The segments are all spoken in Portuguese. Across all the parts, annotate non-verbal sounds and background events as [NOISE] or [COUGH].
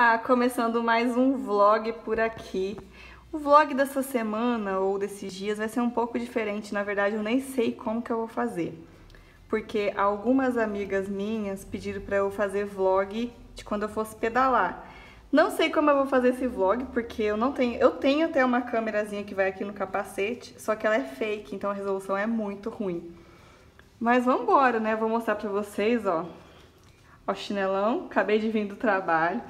Ah, começando mais um vlog por aqui. O vlog dessa semana ou desses dias vai ser um pouco diferente, na verdade eu nem sei como que eu vou fazer. Porque algumas amigas minhas pediram para eu fazer vlog de quando eu fosse pedalar. Não sei como eu vou fazer esse vlog, porque eu não tenho... Eu tenho até uma câmerazinha que vai aqui no capacete, só que ela é fake, então a resolução é muito ruim. Mas vambora, né? Vou mostrar pra vocês, ó. Ó, chinelão, acabei de vir do trabalho.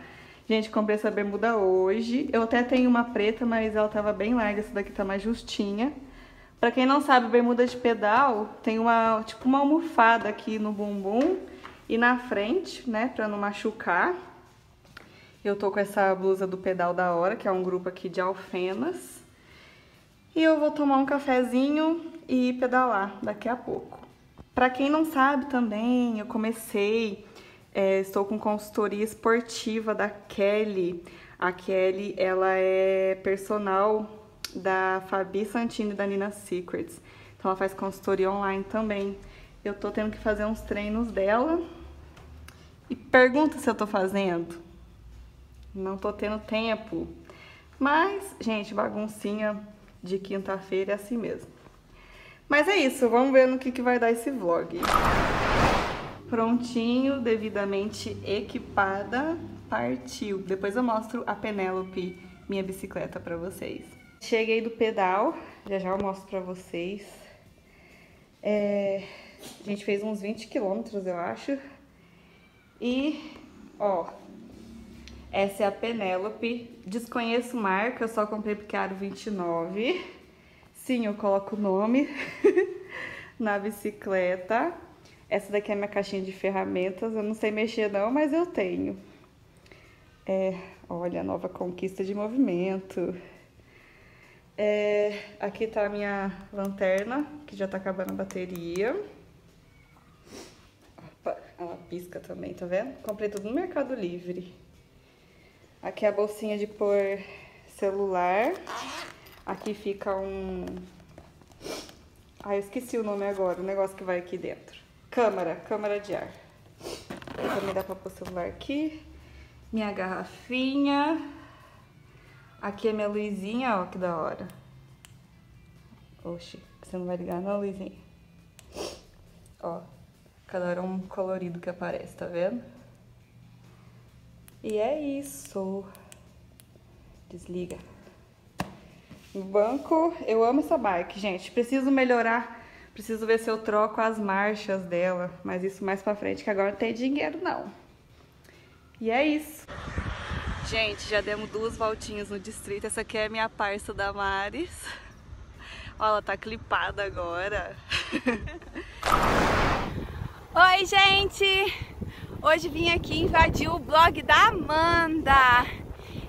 Gente, comprei essa bermuda hoje. Eu até tenho uma preta, mas ela tava bem larga, essa daqui tá mais justinha. Pra quem não sabe, bermuda de pedal tem uma, tipo uma almofada aqui no bumbum e na frente, né, pra não machucar. Eu tô com essa blusa do Pedal da Hora, que é um grupo aqui de alfenas. E eu vou tomar um cafezinho e pedalar daqui a pouco. Pra quem não sabe também, eu comecei é, estou com consultoria esportiva da Kelly. A Kelly, ela é personal da Fabi Santini da Nina Secrets. Então ela faz consultoria online também. Eu tô tendo que fazer uns treinos dela. E pergunta se eu tô fazendo. Não tô tendo tempo. Mas, gente, baguncinha de quinta-feira é assim mesmo. Mas é isso, vamos ver no que, que vai dar esse vlog prontinho, devidamente equipada, partiu. Depois eu mostro a Penélope, minha bicicleta, pra vocês. Cheguei do pedal, já já eu mostro pra vocês. É, a gente fez uns 20 quilômetros, eu acho. E, ó, essa é a Penélope. Desconheço marca, eu só comprei porque era 29. Sim, eu coloco o nome [LAUGHS] na bicicleta. Essa daqui é minha caixinha de ferramentas. Eu não sei mexer não, mas eu tenho. É, olha, nova conquista de movimento. É, aqui tá a minha lanterna, que já tá acabando a bateria. Opa, ela pisca também, tá vendo? Comprei tudo no Mercado Livre. Aqui é a bolsinha de pôr celular. Aqui fica um... Ah, eu esqueci o nome agora, o negócio que vai aqui dentro. Câmara, câmara de ar. também dá pra pôr o celular aqui. Minha garrafinha. Aqui é minha luzinha, ó, que da hora. Oxi, você não vai ligar não, luzinha? Ó, cada hora um colorido que aparece, tá vendo? E é isso. Desliga. O banco, eu amo essa bike, gente. Preciso melhorar Preciso ver se eu troco as marchas dela, mas isso mais pra frente, que agora não tem dinheiro não. E é isso. Gente, já demos duas voltinhas no distrito. Essa aqui é a minha parça da Maris. Olha, ela tá clipada agora. [LAUGHS] Oi, gente! Hoje vim aqui invadir o blog da Amanda.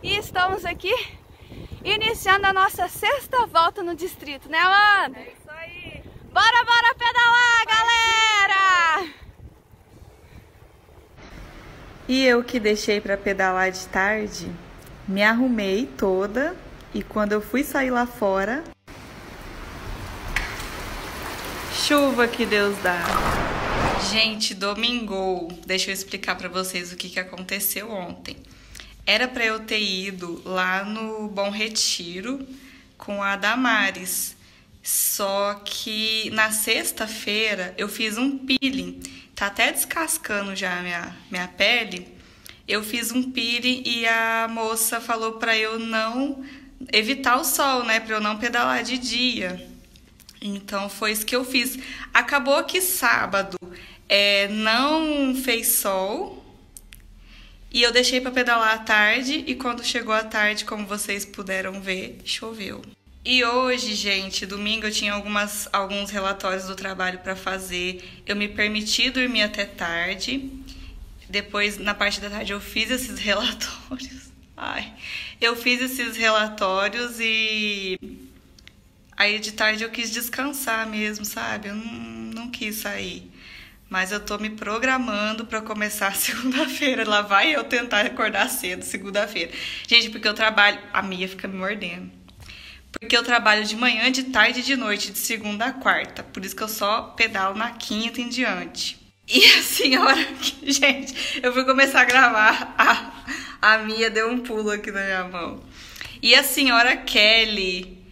E estamos aqui iniciando a nossa sexta volta no distrito, né, Amanda? É. Bora, bora pedalar, galera! E eu que deixei para pedalar de tarde, me arrumei toda e quando eu fui sair lá fora, chuva que Deus dá. Gente, domingo, deixa eu explicar para vocês o que, que aconteceu ontem. Era para eu ter ido lá no Bom Retiro com a Damares. Só que na sexta-feira eu fiz um peeling. Tá até descascando já a minha, minha pele. Eu fiz um peeling e a moça falou para eu não evitar o sol, né, para eu não pedalar de dia. Então foi isso que eu fiz. Acabou que sábado é, não fez sol e eu deixei para pedalar à tarde e quando chegou a tarde, como vocês puderam ver, choveu. E hoje, gente, domingo eu tinha algumas, alguns relatórios do trabalho para fazer. Eu me permiti dormir até tarde. Depois, na parte da tarde, eu fiz esses [LAUGHS] relatórios. Ai, eu fiz esses relatórios e aí de tarde eu quis descansar mesmo, sabe? Eu não, não quis sair. Mas eu tô me programando para começar [LAUGHS] segunda-feira. Lá vai eu tentar acordar cedo segunda-feira. Gente, porque eu trabalho, a Mia fica me mordendo. Porque eu trabalho de manhã, de tarde e de noite, de segunda a quarta. Por isso que eu só pedalo na quinta em diante. E [LAUGHS] assim, a hora que, gente, eu fui começar a gravar a, A Mia deu um pulo aqui na minha mão. E a senhora Kelly,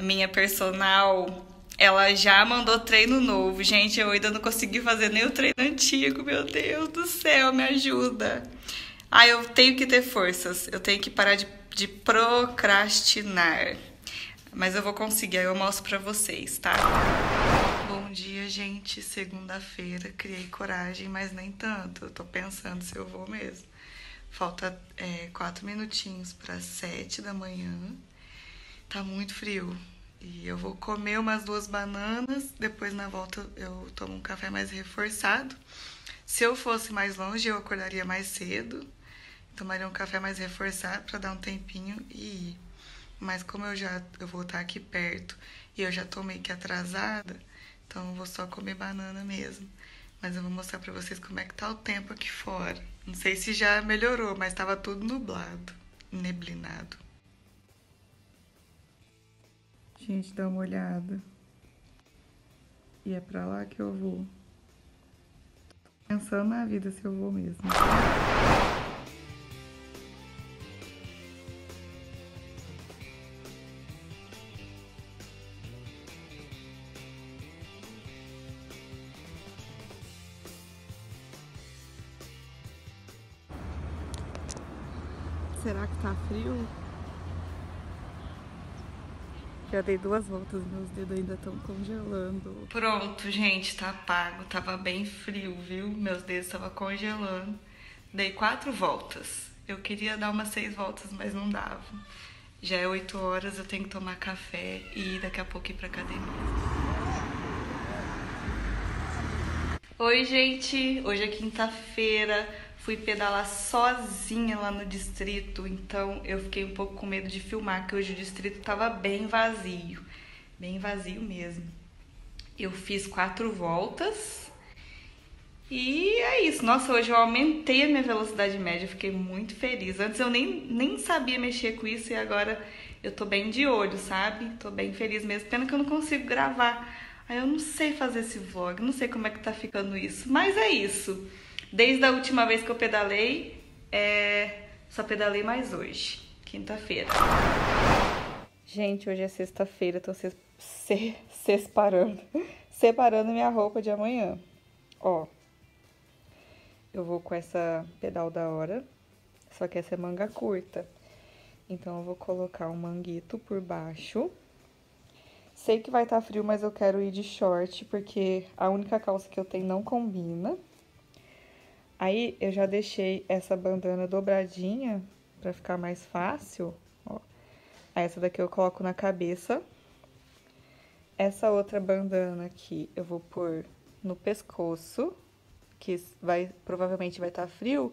minha personal, ela já mandou treino novo. Gente, eu ainda não consegui fazer nem o treino antigo. Meu Deus do céu, me ajuda. Ah, eu tenho que ter forças. Eu tenho que parar de, de procrastinar. Mas eu vou conseguir, aí eu mostro pra vocês, tá? Bom dia, gente. Segunda-feira, criei coragem, mas nem tanto. Eu tô pensando se eu vou mesmo. Falta é, quatro minutinhos para sete da manhã. Tá muito frio. E eu vou comer umas duas bananas. Depois, na volta, eu tomo um café mais reforçado. Se eu fosse mais longe, eu acordaria mais cedo. Tomaria um café mais reforçado para dar um tempinho e ir. Mas como eu já eu vou estar aqui perto e eu já tô meio que atrasada, então eu vou só comer banana mesmo. Mas eu vou mostrar para vocês como é que tá o tempo aqui fora. Não sei se já melhorou, mas estava tudo nublado, neblinado. Gente, dá uma olhada. E é pra lá que eu vou. Tô pensando na vida se eu vou mesmo. Será que tá frio? Já dei duas voltas, meus dedos ainda estão congelando. Pronto, gente, tá pago. Tava bem frio, viu? Meus dedos estavam congelando. Dei quatro voltas. Eu queria dar umas seis voltas, mas não dava. Já é oito horas, eu tenho que tomar café e daqui a pouco ir pra academia. Oi, gente! Hoje é quinta-feira fui pedalar sozinha lá no distrito, então eu fiquei um pouco com medo de filmar, que hoje o distrito tava bem vazio, bem vazio mesmo. Eu fiz quatro voltas e é isso. Nossa, hoje eu aumentei a minha velocidade média, fiquei muito feliz. Antes eu nem, nem sabia mexer com isso e agora eu tô bem de olho, sabe? Tô bem feliz mesmo. Pena que eu não consigo gravar. Aí eu não sei fazer esse vlog, não sei como é que tá ficando isso, mas é isso. Desde a última vez que eu pedalei, é... só pedalei mais hoje, quinta-feira. Gente, hoje é sexta-feira, tô se... Se... separando, [LAUGHS] separando minha roupa de amanhã. Ó, eu vou com essa pedal da hora, só que essa é manga curta. Então, eu vou colocar um manguito por baixo. Sei que vai estar tá frio, mas eu quero ir de short, porque a única calça que eu tenho não combina. Aí eu já deixei essa bandana dobradinha pra ficar mais fácil, ó. Essa daqui eu coloco na cabeça. Essa outra bandana aqui eu vou pôr no pescoço, que vai provavelmente vai estar tá frio,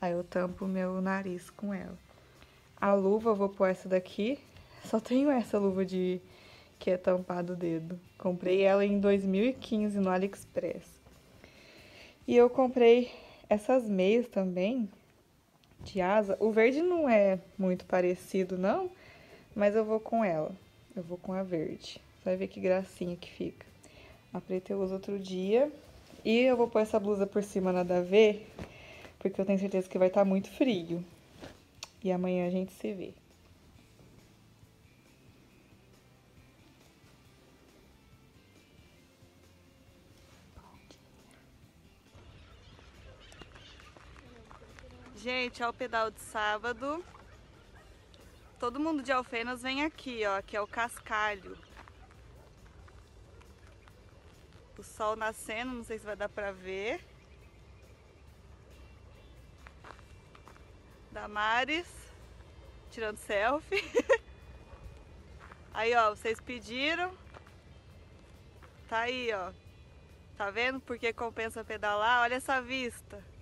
aí eu tampo meu nariz com ela. A luva eu vou pôr essa daqui, [LAUGHS] só tenho essa luva de que é tampado o dedo. Comprei ela em 2015 no AliExpress. E eu comprei essas meias também, de asa, o verde não é muito parecido, não, mas eu vou com ela. Eu vou com a verde. Você vai ver que gracinha que fica. A preta eu uso outro dia. E eu vou pôr essa blusa por cima nada a ver, porque eu tenho certeza que vai estar tá muito frio. E amanhã a gente se vê. Gente, é o pedal de sábado. Todo mundo de Alfenas vem aqui, ó, que é o cascalho. O sol nascendo, não sei se vai dar pra ver. Damares, tirando selfie. [LAUGHS] Aí, ó, vocês pediram. Tá aí, ó. Tá vendo por que compensa pedalar? Olha essa vista.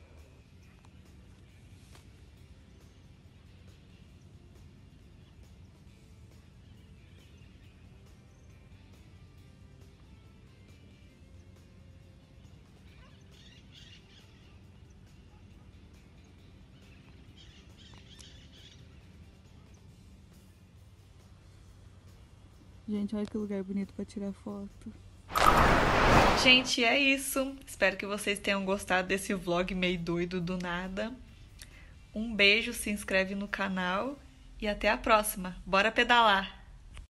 Gente, olha que lugar bonito para tirar foto. Gente, é isso. Espero que vocês tenham gostado desse vlog meio doido do nada. Um beijo, se inscreve no canal e até a próxima. Bora pedalar!